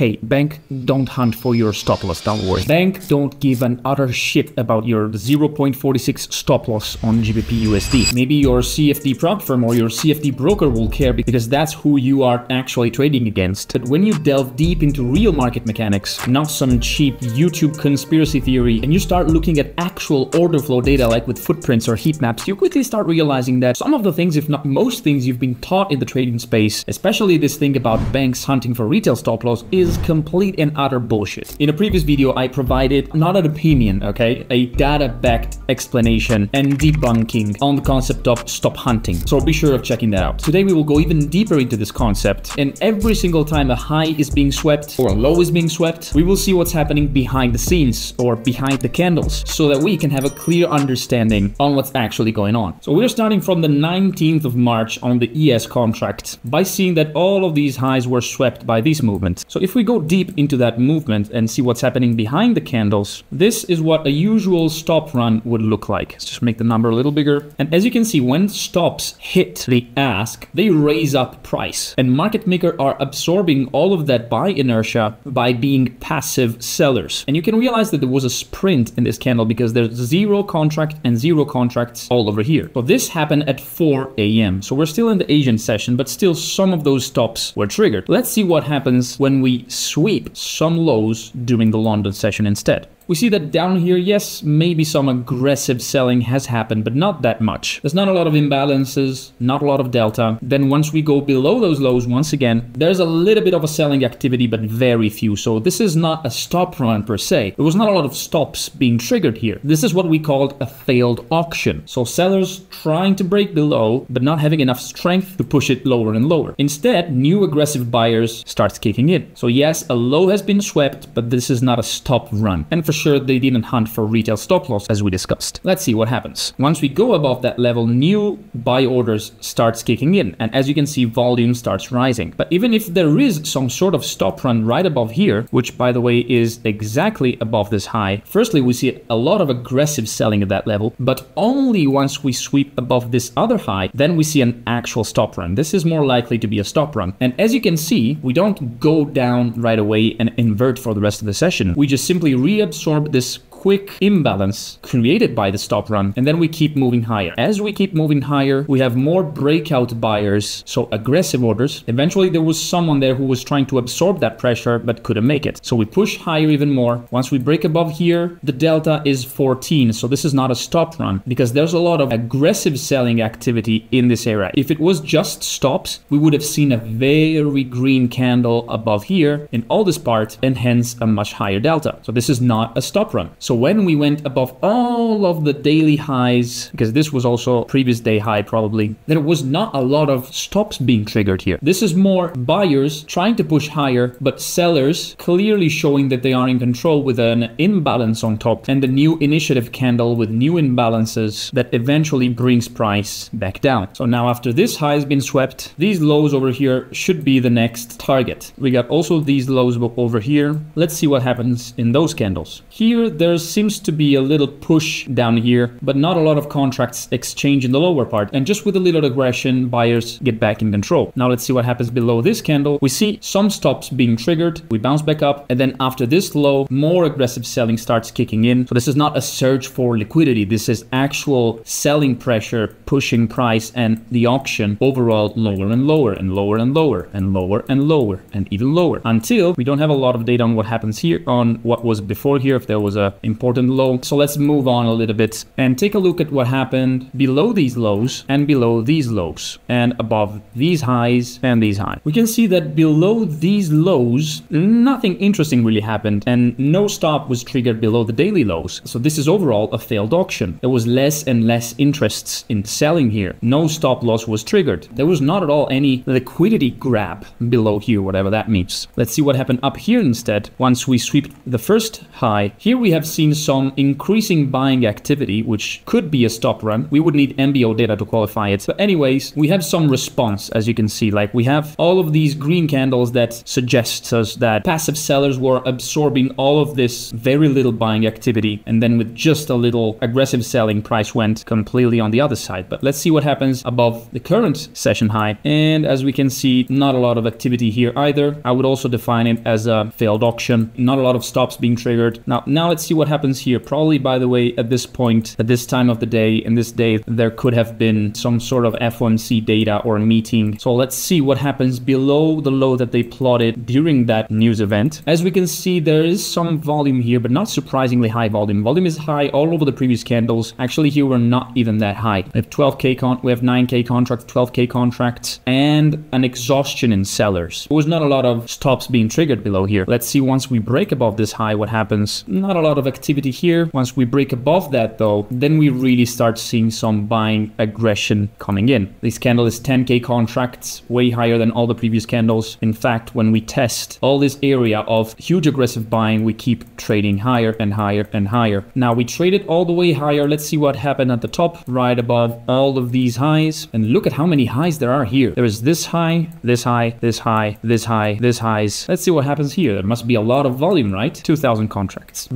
hey, bank don't hunt for your stop loss, don't worry. Bank don't give an utter shit about your 0.46 stop loss on GBP USD. Maybe your CFD prop firm or your CFD broker will care because that's who you are actually trading against. But when you delve deep into real market mechanics, not some cheap YouTube conspiracy theory, and you start looking at actual order flow data like with footprints or heat maps, you quickly start realizing that some of the things, if not most things you've been taught in the trading space, especially this thing about banks hunting for retail stop loss, is complete and utter bullshit. In a previous video, I provided not an opinion, okay, a data-backed explanation and debunking on the concept of stop hunting. So be sure of checking that out. Today we will go even deeper into this concept, and every single time a high is being swept or a low is being swept, we will see what's happening behind the scenes or behind the candles so that we can have a clear understanding on what's actually going on. So we're starting from the 19th of March on the ES contract by seeing that all of these highs were swept by this movement. So if we go deep into that movement and see what's happening behind the candles, this is what a usual stop run would look like. Let's just make the number a little bigger. And as you can see, when stops hit the ask, they raise up price. And market maker are absorbing all of that buy inertia by being passive sellers. And you can realize that there was a sprint in this candle because there's zero contract and zero contracts all over here. So this happened at 4 a.m. So we're still in the Asian session, but still some of those stops were triggered. Let's see what happens when we sweep some lows during the London session instead. We see that down here, yes, maybe some aggressive selling has happened, but not that much. There's not a lot of imbalances, not a lot of delta. Then once we go below those lows, once again, there's a little bit of a selling activity, but very few. So this is not a stop run per se. There was not a lot of stops being triggered here. This is what we called a failed auction. So sellers trying to break below, but not having enough strength to push it lower and lower. Instead, new aggressive buyers starts kicking in. So yes, a low has been swept, but this is not a stop run. And for sure they didn't hunt for retail stop loss as we discussed. Let's see what happens. Once we go above that level, new buy orders starts kicking in. And as you can see, volume starts rising. But even if there is some sort of stop run right above here, which by the way is exactly above this high, firstly, we see a lot of aggressive selling at that level, but only once we sweep above this other high, then we see an actual stop run. This is more likely to be a stop run. And as you can see, we don't go down right away and invert for the rest of the session. We just simply reabsorb absorb this quick imbalance created by the stop run and then we keep moving higher. As we keep moving higher, we have more breakout buyers, so aggressive orders. Eventually there was someone there who was trying to absorb that pressure but couldn't make it. So we push higher even more. Once we break above here, the delta is 14. So this is not a stop run because there's a lot of aggressive selling activity in this area. If it was just stops, we would have seen a very green candle above here in all this part and hence a much higher delta. So this is not a stop run. So when we went above all of the daily highs, because this was also previous day high probably, there was not a lot of stops being triggered here. This is more buyers trying to push higher, but sellers clearly showing that they are in control with an imbalance on top and the new initiative candle with new imbalances that eventually brings price back down. So now after this high has been swept, these lows over here should be the next target. We got also these lows over here. Let's see what happens in those candles. Here, there's seems to be a little push down here, but not a lot of contracts exchange in the lower part. And just with a little aggression, buyers get back in control. Now let's see what happens below this candle. We see some stops being triggered. We bounce back up. And then after this low, more aggressive selling starts kicking in. So this is not a search for liquidity. This is actual selling pressure pushing price and the auction overall lower and lower and lower and lower and lower and lower and even lower until we don't have a lot of data on what happens here on what was before here if there was a important low. So let's move on a little bit and take a look at what happened below these lows and below these lows and above these highs and these highs. We can see that below these lows, nothing interesting really happened and no stop was triggered below the daily lows. So this is overall a failed auction. There was less and less interests in selling here. No stop loss was triggered. There was not at all any liquidity grab below here, whatever that means. Let's see what happened up here instead. Once we sweep the first high, here we have seen some increasing buying activity, which could be a stop run. We would need MBO data to qualify it. But anyways, we have some response, as you can see. Like we have all of these green candles that suggest us that passive sellers were absorbing all of this very little buying activity. And then with just a little aggressive selling, price went completely on the other side. But let's see what happens above the current session high. And as we can see, not a lot of activity here either. I would also define it as a failed auction. Not a lot of stops being triggered. Now, now let's see what happens here. Probably, by the way, at this point, at this time of the day, in this day, there could have been some sort of FOMC data or meeting. So let's see what happens below the low that they plotted during that news event. As we can see, there is some volume here, but not surprisingly high volume. Volume is high all over the previous candles. Actually, here we're not even that high. We have 12k con, we have 9k contracts, 12k contracts, and an exhaustion in sellers. There was not a lot of stops being triggered below here. Let's see once we break above this high what happens. Not a lot of activity here. Once we break above that though, then we really start seeing some buying aggression coming in. This candle is 10k contracts, way higher than all the previous candles. In fact, when we test all this area of huge aggressive buying, we keep trading higher and higher and higher. Now we traded all the way higher. Let's see what happened at the top, right above all of these highs. And look at how many highs there are here. There is this high, this high, this high, this high, this highs. Let's see what happens here. There must be a lot of volume, right? 2,000 contracts.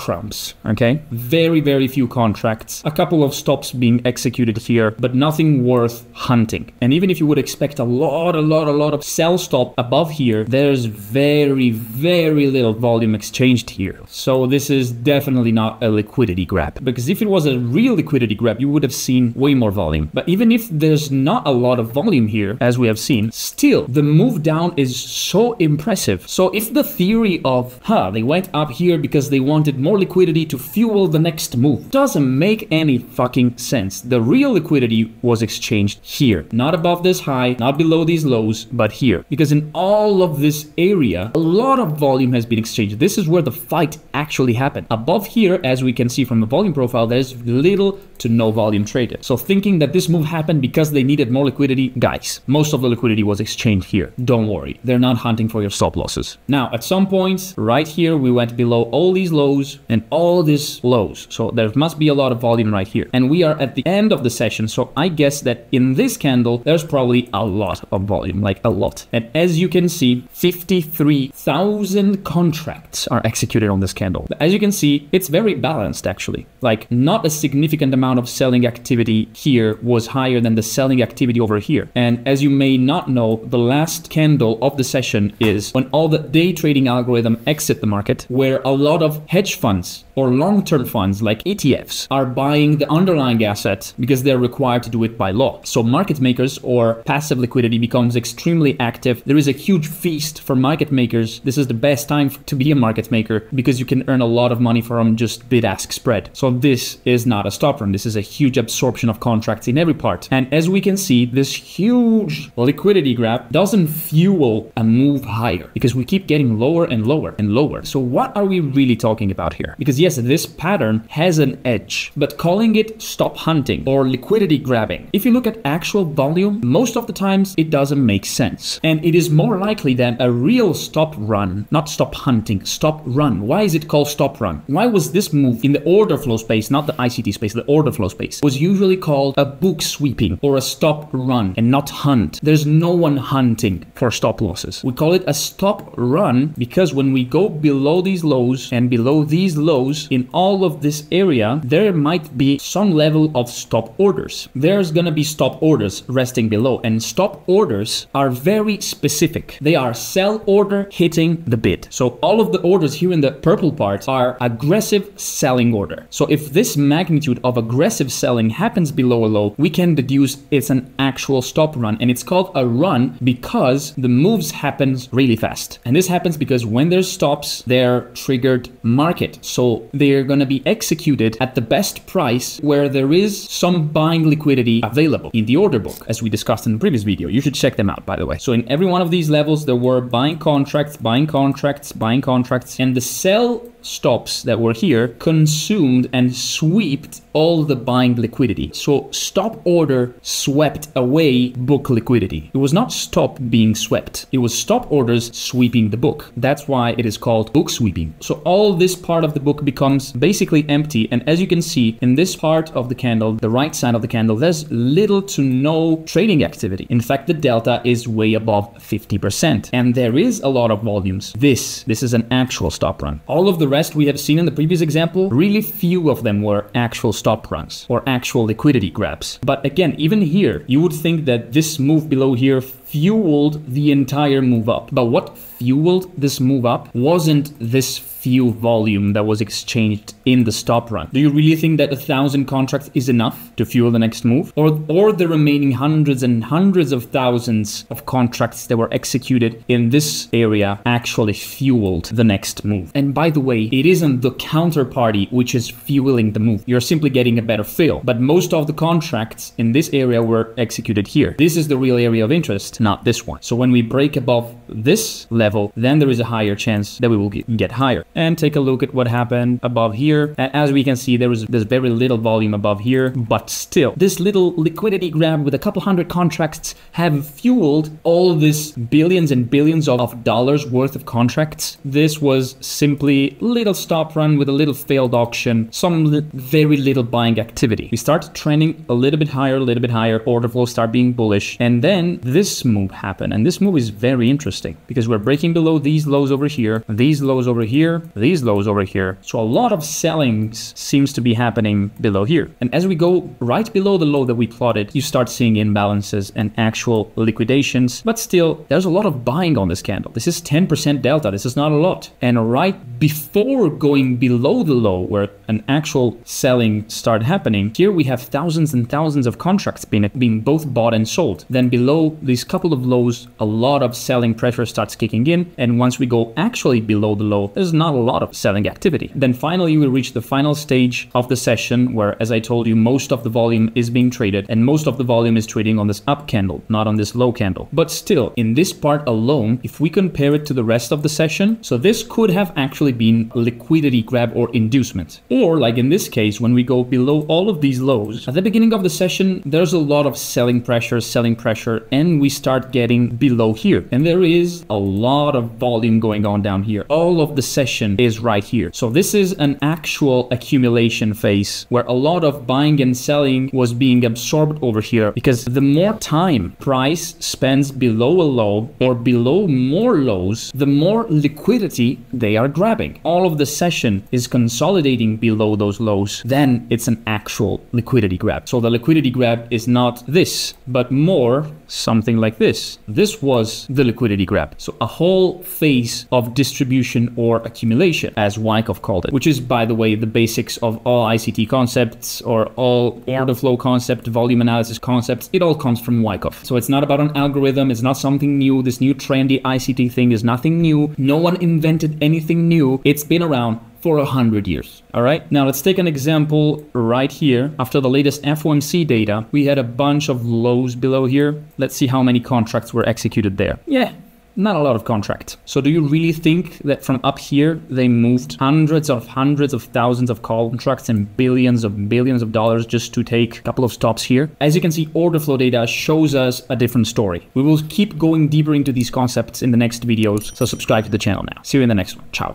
Breadcrumbs, okay? Very, very few contracts. A couple of stops being executed here, but nothing worth hunting. And even if you would expect a lot, a lot, a lot of sell stop above here, there's very, very little volume exchanged here. So this is definitely not a liquidity grab. Because if it was a real liquidity grab, you would have seen way more volume. But even if there's not a lot of volume here, as we have seen, still the move down is so impressive. So if the theory of, huh, they went up here because they wanted more liquidity to fuel the next move doesn't make any fucking sense. The real liquidity was exchanged here, not above this high, not below these lows, but here. Because in all of this area, a lot of volume has been exchanged. This is where the fight actually happened. Above here, as we can see from the volume profile, there's little to no volume traded. So thinking that this move happened because they needed more liquidity, guys, most of the liquidity was exchanged here. Don't worry, they're not hunting for your stop losses. Now, at some points, right here, we went below all these lows and all these lows. So there must be a lot of volume right here. And we are at the end of the session. So I guess that in this candle, there's probably a lot of volume, like a lot. And as you can see, 53,000 contracts are executed on this candle. As you can see, it's very balanced actually. Like not a significant amount of selling activity here was higher than the selling activity over here. And as you may not know, the last candle of the session is when all the day trading algorithm exit the market, where a lot of hedge funds or long-term funds like ETFs are buying the underlying asset because they're required to do it by law. So market makers or passive liquidity becomes extremely active. There is a huge feast for market makers. This is the best time to be a market maker because you can earn a lot of money from just bid-ask spread. So this is not a stop run. This is a huge absorption of contracts in every part. And as we can see, this huge liquidity grab doesn't fuel a move higher because we keep getting lower and lower and lower. So what are we really talking about here? Because yes, this pattern has an edge, but calling it stop hunting or liquidity grabbing, if you look at actual volume, most of the times it doesn't make sense. And it is more likely than a real stop run, not stop hunting, stop run. Why is it called stop run? Why was this move in the order flow space, not the ICT space, the order flow space, was usually called a book sweeping or a stop run and not hunt. There's no one hunting for stop losses. We call it a stop run because when we go below these lows and below these lows in all of this area, there might be some level of stop orders. There's gonna be stop orders resting below and stop orders are very specific. They are sell order hitting the bid. So all of the orders here in the purple part are aggressive selling order. So if this magnitude of aggressive selling happens below a low, we can deduce it's an actual stop run and it's called a run because the moves happens really fast. And this happens because when there's stops, they're triggered market. So they're going to be executed at the best price where there is some buying liquidity available in the order book, as we discussed in the previous video. You should check them out, by the way. So in every one of these levels, there were buying contracts, buying contracts, buying contracts, and the sell stops that were here consumed and swept all the buying liquidity. So stop order swept away book liquidity. It was not stop being swept. It was stop orders sweeping the book. That's why it is called book sweeping. So all this part of the book becomes basically empty. And as you can see in this part of the candle, the right side of the candle, there's little to no trading activity. In fact, the delta is way above 50%. And there is a lot of volumes. This, this is an actual stop run. All of the rest we have seen in the previous example, really few of them were actual stop runs or actual liquidity grabs. But again, even here, you would think that this move below here fueled the entire move up. But what fueled this move up wasn't this few volume that was exchanged in the stop run. Do you really think that a thousand contracts is enough to fuel the next move? Or, or the remaining hundreds and hundreds of thousands of contracts that were executed in this area actually fueled the next move? And by the way, it isn't the counterparty which is fueling the move. You're simply getting a better fill. But most of the contracts in this area were executed here. This is the real area of interest, not this one. So when we break above this level, then there is a higher chance that we will get higher and take a look at what happened above here. As we can see, there was there's very little volume above here, but still, this little liquidity grab with a couple hundred contracts have fueled all this billions and billions of, of dollars worth of contracts. This was simply little stop run with a little failed auction, some li very little buying activity. We start trending a little bit higher, a little bit higher, order flow start being bullish, and then this move happen. And this move is very interesting because we're breaking below these lows over here, these lows over here, these lows over here. So a lot of sellings seems to be happening below here. And as we go right below the low that we plotted, you start seeing imbalances and actual liquidations. But still, there's a lot of buying on this candle. This is 10% delta. This is not a lot. And right before going below the low where an actual selling started happening, here we have thousands and thousands of contracts being, being both bought and sold. Then below these couple of lows, a lot of selling pressure starts kicking in. And once we go actually below the low, there's not a lot of selling activity. Then finally, we reach the final stage of the session where, as I told you, most of the volume is being traded and most of the volume is trading on this up candle, not on this low candle. But still, in this part alone, if we compare it to the rest of the session, so this could have actually been liquidity grab or inducement. Or like in this case, when we go below all of these lows, at the beginning of the session, there's a lot of selling pressure, selling pressure, and we start getting below here. And there is a lot of volume going on down here. All of the session is right here. So this is an actual accumulation phase where a lot of buying and selling was being absorbed over here because the more time price spends below a low or below more lows, the more liquidity they are grabbing. All of the session is consolidating below those lows. Then it's an actual liquidity grab. So the liquidity grab is not this, but more something like this. This was the liquidity grab. So a whole phase of distribution or accumulation as Wyckoff called it, which is, by the way, the basics of all ICT concepts or all order flow concept, volume analysis concepts. It all comes from Wyckoff. So it's not about an algorithm. It's not something new. This new trendy ICT thing is nothing new. No one invented anything new. It's been around for a hundred years. All right. Now let's take an example right here. After the latest FOMC data, we had a bunch of lows below here. Let's see how many contracts were executed there. Yeah, not a lot of contract. So do you really think that from up here they moved hundreds of hundreds of thousands of contracts and billions of billions of dollars just to take a couple of stops here? As you can see, order flow data shows us a different story. We will keep going deeper into these concepts in the next videos, so subscribe to the channel now. See you in the next one. Ciao.